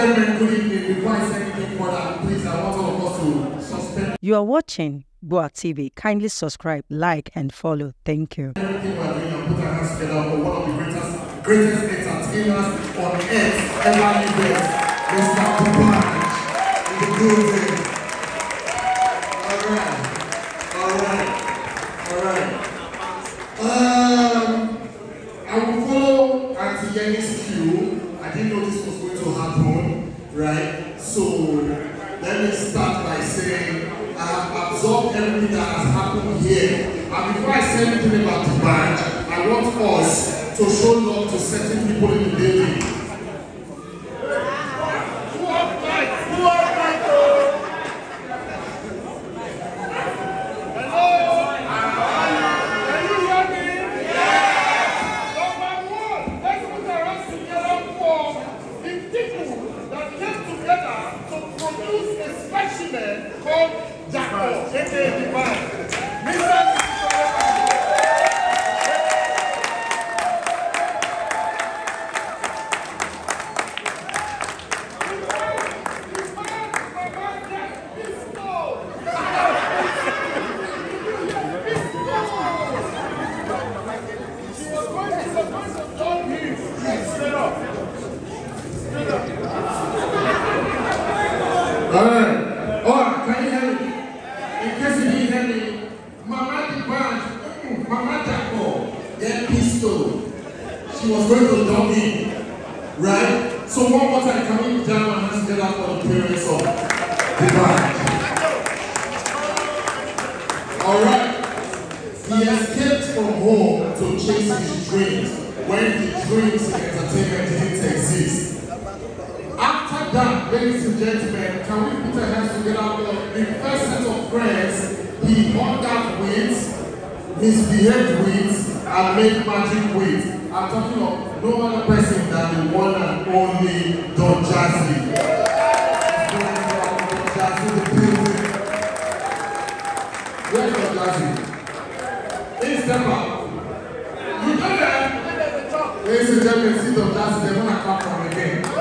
gentlemen, good evening. Before I say anything further, please, I want all of us to suspend You are watching Gboah TV. Kindly subscribe, like, and follow. Thank you. everything we're doing and put our hands together for one of the greatest, greatest entertainers on earth ever lived, Mr. Kubanj in the building. All right, all right, all right. Um, right? So let me start by saying I have absorbed everything that has happened here. And before I say anything about the band, I want us to show love to certain people in the building. Alright. Alright, can you hear me? In case you didn't hear me, Mama D'Banj, mm, Mama Jaco, pistol. She was going to dump in. Right? So one more time, can we jam our hands together for the parents of D'Banj? Alright. He escaped from home to chase his dreams when the dreams in entertainment didn't exist. After that, ladies and gentlemen, can we put our hands together for the first set of friends he ordered with, misbehaved with, and make magic with. I'm talking of no other person than the one and only Don Jazzy. Where's Don Jazzy? Hey, step. You know that? Ladies and gentlemen, see Don Jazzy, they're gonna clap for him again.